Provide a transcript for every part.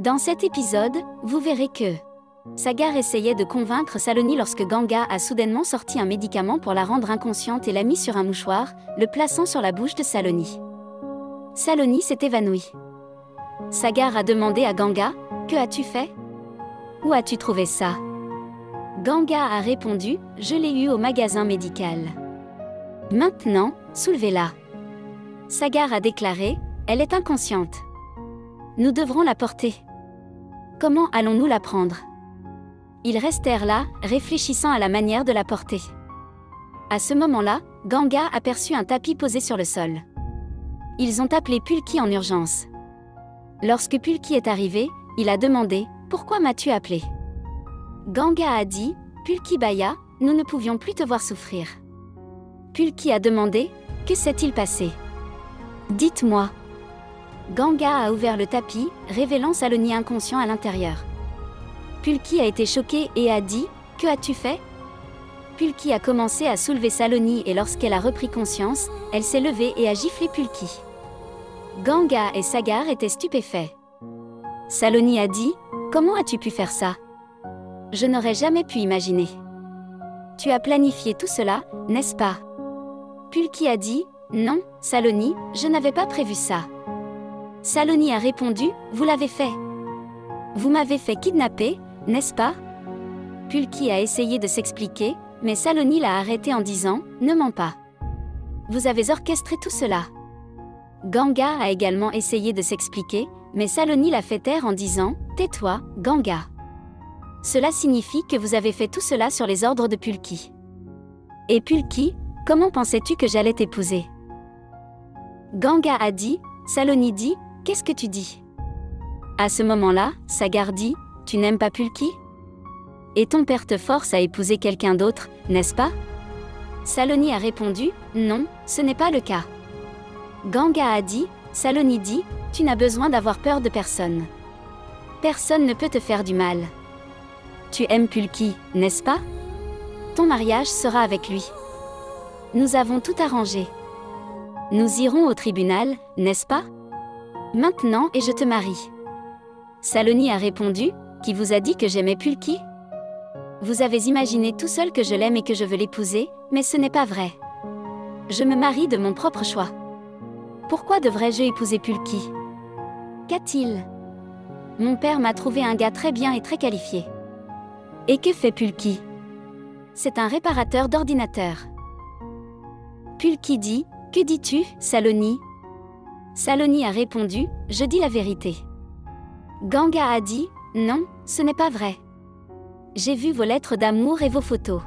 Dans cet épisode, vous verrez que Sagar essayait de convaincre Saloni lorsque Ganga a soudainement sorti un médicament pour la rendre inconsciente et l'a mis sur un mouchoir, le plaçant sur la bouche de Saloni. Saloni s'est évanouie. Sagar a demandé à Ganga Que as-tu fait? Où as-tu trouvé ça? Ganga a répondu Je l'ai eu au magasin médical. Maintenant, soulevez-la. Sagar a déclaré Elle est inconsciente. Nous devrons la porter. Comment allons-nous la prendre Ils restèrent là, réfléchissant à la manière de la porter. À ce moment-là, Ganga aperçut un tapis posé sur le sol. Ils ont appelé Pulki en urgence. Lorsque Pulki est arrivé, il a demandé Pourquoi m'as-tu appelé? Ganga a dit Pulki Baya, nous ne pouvions plus te voir souffrir. Pulki a demandé Que s'est-il passé? Dites-moi. Ganga a ouvert le tapis, révélant Saloni inconscient à l'intérieur. Pulki a été choqué et a dit Que as-tu fait? Pulki a commencé à soulever Saloni et lorsqu'elle a repris conscience, elle s'est levée et a giflé Pulki. Ganga et Sagar étaient stupéfaits. Saloni a dit Comment as-tu pu faire ça? Je n'aurais jamais pu imaginer. Tu as planifié tout cela, n'est-ce pas? Pulki a dit Non, Saloni, je n'avais pas prévu ça. Saloni a répondu, Vous l'avez fait. Vous m'avez fait kidnapper, n'est-ce pas? Pulki a essayé de s'expliquer, mais Saloni l'a arrêté en disant, Ne mens pas. Vous avez orchestré tout cela. Ganga a également essayé de s'expliquer, mais Saloni l'a fait taire en disant, Tais-toi, Ganga. Cela signifie que vous avez fait tout cela sur les ordres de Pulki. Et Pulki, comment pensais-tu que j'allais t'épouser? Ganga a dit, Saloni dit, Qu'est-ce que tu dis? À ce moment-là, Sagar dit Tu n'aimes pas Pulki? Et ton père te force à épouser quelqu'un d'autre, n'est-ce pas? Saloni a répondu Non, ce n'est pas le cas. Ganga a dit Saloni dit Tu n'as besoin d'avoir peur de personne. Personne ne peut te faire du mal. Tu aimes Pulki, n'est-ce pas? Ton mariage sera avec lui. Nous avons tout arrangé. Nous irons au tribunal, n'est-ce pas? Maintenant et je te marie. Saloni a répondu, Qui vous a dit que j'aimais Pulki Vous avez imaginé tout seul que je l'aime et que je veux l'épouser, mais ce n'est pas vrai. Je me marie de mon propre choix. Pourquoi devrais-je épouser Pulki? Qu'a-t-il? Mon père m'a trouvé un gars très bien et très qualifié. Et que fait Pulki? C'est un réparateur d'ordinateur. Pulki dit Que dis-tu, Saloni? Saloni a répondu Je dis la vérité. Ganga a dit Non, ce n'est pas vrai. J'ai vu vos lettres d'amour et vos photos.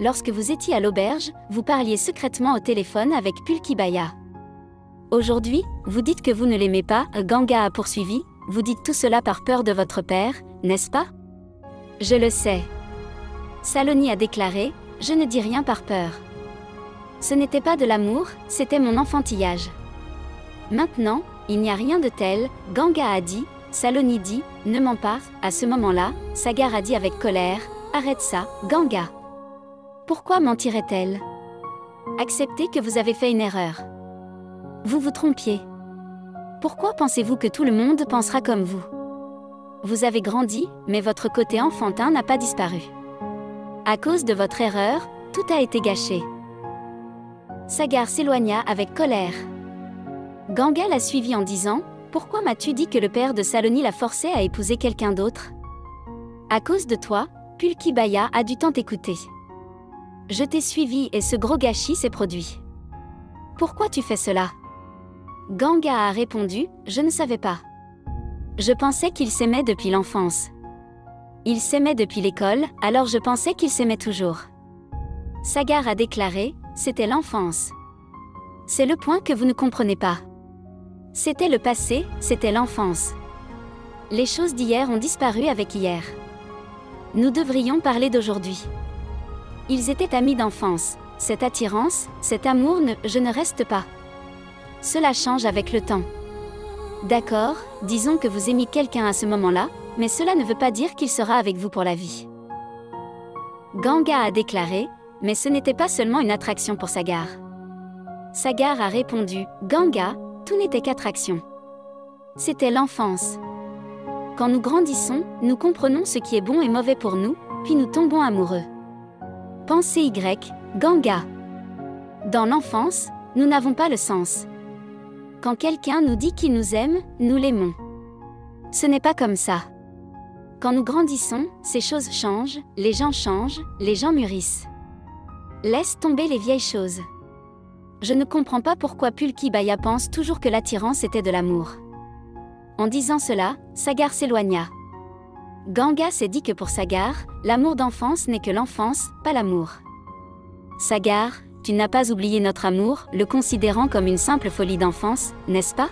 Lorsque vous étiez à l'auberge, vous parliez secrètement au téléphone avec Pulkibaya. Aujourd'hui, vous dites que vous ne l'aimez pas, Ganga a poursuivi, vous dites tout cela par peur de votre père, n'est-ce pas? Je le sais. Saloni a déclaré Je ne dis rien par peur. Ce n'était pas de l'amour, c'était mon enfantillage. Maintenant, il n'y a rien de tel, Ganga a dit, Saloni dit, ne mens pas, à ce moment-là, Sagar a dit avec colère, arrête ça, Ganga. Pourquoi mentirait-elle? Acceptez que vous avez fait une erreur. Vous vous trompiez. Pourquoi pensez-vous que tout le monde pensera comme vous? Vous avez grandi, mais votre côté enfantin n'a pas disparu. À cause de votre erreur, tout a été gâché. Sagar s'éloigna avec colère. Ganga l'a suivi en disant Pourquoi m'as-tu dit que le père de Saloni l'a forcé à épouser quelqu'un d'autre? À cause de toi, Pulkibaya a dû tant écouter. Je t'ai suivi et ce gros gâchis s'est produit. Pourquoi tu fais cela? Ganga a répondu Je ne savais pas. Je pensais qu'il s'aimait depuis l'enfance. Il s'aimait depuis l'école, alors je pensais qu'il s'aimait toujours. Sagar a déclaré C'était l'enfance. C'est le point que vous ne comprenez pas. C'était le passé, c'était l'enfance. Les choses d'hier ont disparu avec hier. Nous devrions parler d'aujourd'hui. Ils étaient amis d'enfance. Cette attirance, cet amour, ne, je ne reste pas. Cela change avec le temps. D'accord, disons que vous aimez quelqu'un à ce moment-là, mais cela ne veut pas dire qu'il sera avec vous pour la vie. Ganga a déclaré, mais ce n'était pas seulement une attraction pour Sagar. Sagar a répondu, Ganga, tout n'était qu'attraction. C'était l'enfance. Quand nous grandissons, nous comprenons ce qui est bon et mauvais pour nous, puis nous tombons amoureux. Pensée Y, Ganga. Dans l'enfance, nous n'avons pas le sens. Quand quelqu'un nous dit qu'il nous aime, nous l'aimons. Ce n'est pas comme ça. Quand nous grandissons, ces choses changent, les gens changent, les gens mûrissent. Laisse tomber les vieilles choses. Je ne comprends pas pourquoi Pulki Baya pense toujours que l'attirance était de l'amour. En disant cela, Sagar s'éloigna. Ganga s'est dit que pour Sagar, l'amour d'enfance n'est que l'enfance, pas l'amour. Sagar, tu n'as pas oublié notre amour, le considérant comme une simple folie d'enfance, n'est-ce pas?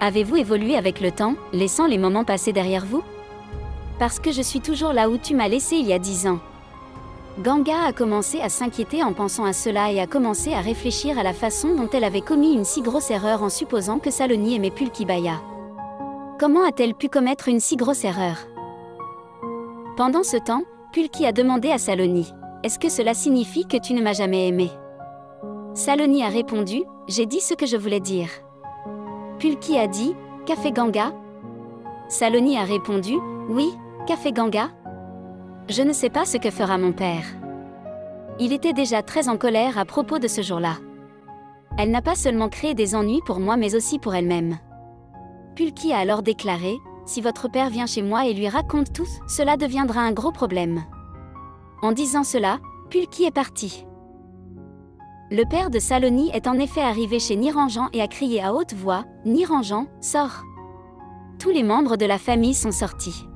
Avez-vous évolué avec le temps, laissant les moments passer derrière vous? Parce que je suis toujours là où tu m'as laissé il y a dix ans. Ganga a commencé à s'inquiéter en pensant à cela et a commencé à réfléchir à la façon dont elle avait commis une si grosse erreur en supposant que Saloni aimait Pulkibaya. Comment a-t-elle pu commettre une si grosse erreur? Pendant ce temps, Pulki a demandé à Saloni Est-ce que cela signifie que tu ne m'as jamais aimé? Saloni a répondu J'ai dit ce que je voulais dire. Pulki a dit fait Ganga? Saloni a répondu Oui, fait Ganga? Je ne sais pas ce que fera mon père. Il était déjà très en colère à propos de ce jour-là. Elle n'a pas seulement créé des ennuis pour moi mais aussi pour elle-même. Pulki a alors déclaré Si votre père vient chez moi et lui raconte tout, cela deviendra un gros problème. En disant cela, Pulki est parti. Le père de Saloni est en effet arrivé chez Niranjan et a crié à haute voix Niranjan, sors Tous les membres de la famille sont sortis.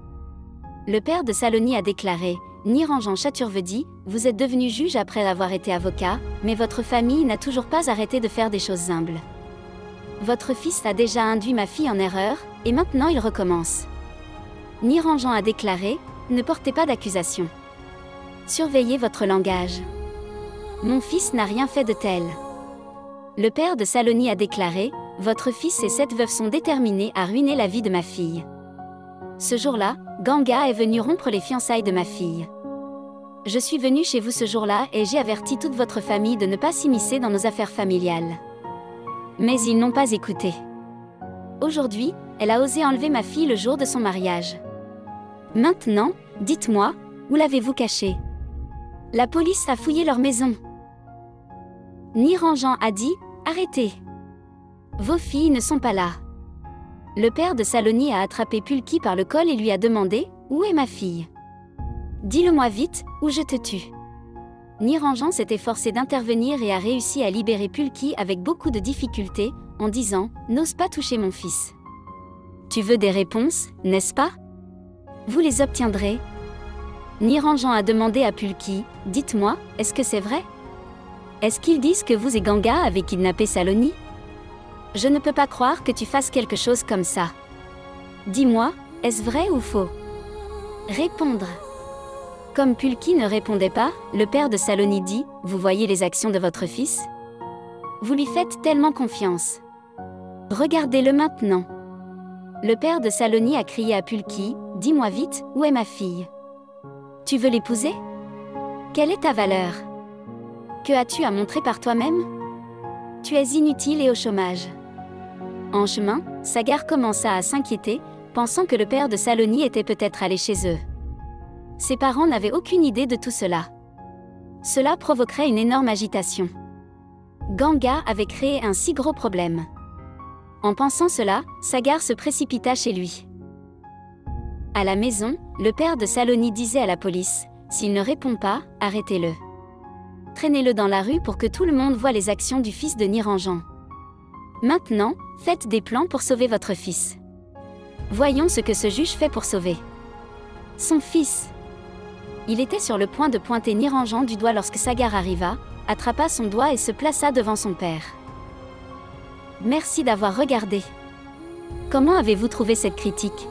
Le père de Saloni a déclaré Niranjan Chaturvedi, vous êtes devenu juge après avoir été avocat, mais votre famille n'a toujours pas arrêté de faire des choses humbles. Votre fils a déjà induit ma fille en erreur, et maintenant il recommence. Niranjan a déclaré Ne portez pas d'accusation. Surveillez votre langage. Mon fils n'a rien fait de tel. Le père de Saloni a déclaré Votre fils et cette veuve sont déterminés à ruiner la vie de ma fille. Ce jour-là, Ganga est venu rompre les fiançailles de ma fille. Je suis venu chez vous ce jour-là et j'ai averti toute votre famille de ne pas s'immiscer dans nos affaires familiales. Mais ils n'ont pas écouté. Aujourd'hui, elle a osé enlever ma fille le jour de son mariage. Maintenant, dites-moi, où l'avez-vous cachée? La police a fouillé leur maison. Niranjan a dit Arrêtez Vos filles ne sont pas là. Le père de Saloni a attrapé Pulki par le col et lui a demandé Où est ma fille? Dis-le-moi vite, ou je te tue. Niranjan s'est efforcé d'intervenir et a réussi à libérer Pulki avec beaucoup de difficultés, en disant N'ose pas toucher mon fils. Tu veux des réponses, n'est-ce pas? Vous les obtiendrez. Niranjan a demandé à Pulki Dites-moi, est-ce que c'est vrai? Est-ce qu'ils disent que vous et Ganga avez kidnappé Saloni Je ne peux pas croire que tu fasses quelque chose comme ça. Dis-moi, est-ce vrai ou faux? Répondre. Comme Pulki ne répondait pas, le père de Saloni dit Vous voyez les actions de votre fils Vous lui faites tellement confiance. Regardez-le maintenant. Le père de Saloni a crié à Pulki Dis-moi vite, où est ma fille? Tu veux l'épouser? Quelle est ta valeur? Que as-tu à montrer par toi-même? Tu es inutile et au chômage. En chemin, Sagar commença à s'inquiéter, pensant que le père de Saloni était peut-être allé chez eux. Ses parents n'avaient aucune idée de tout cela. Cela provoquerait une énorme agitation. Ganga avait créé un si gros problème. En pensant cela, Sagar se précipita chez lui. À la maison, le père de Saloni disait à la police S'il ne répond pas, arrêtez-le. Traînez-le dans la rue pour que tout le monde voie les actions du fils de Niranjan. Maintenant, faites des plans pour sauver votre fils. Voyons ce que ce juge fait pour sauver. Son fils. Il était sur le point de pointer Niranjan du doigt lorsque Sagar arriva, attrapa son doigt et se plaça devant son père. Merci d'avoir regardé. Comment avez-vous trouvé cette critique?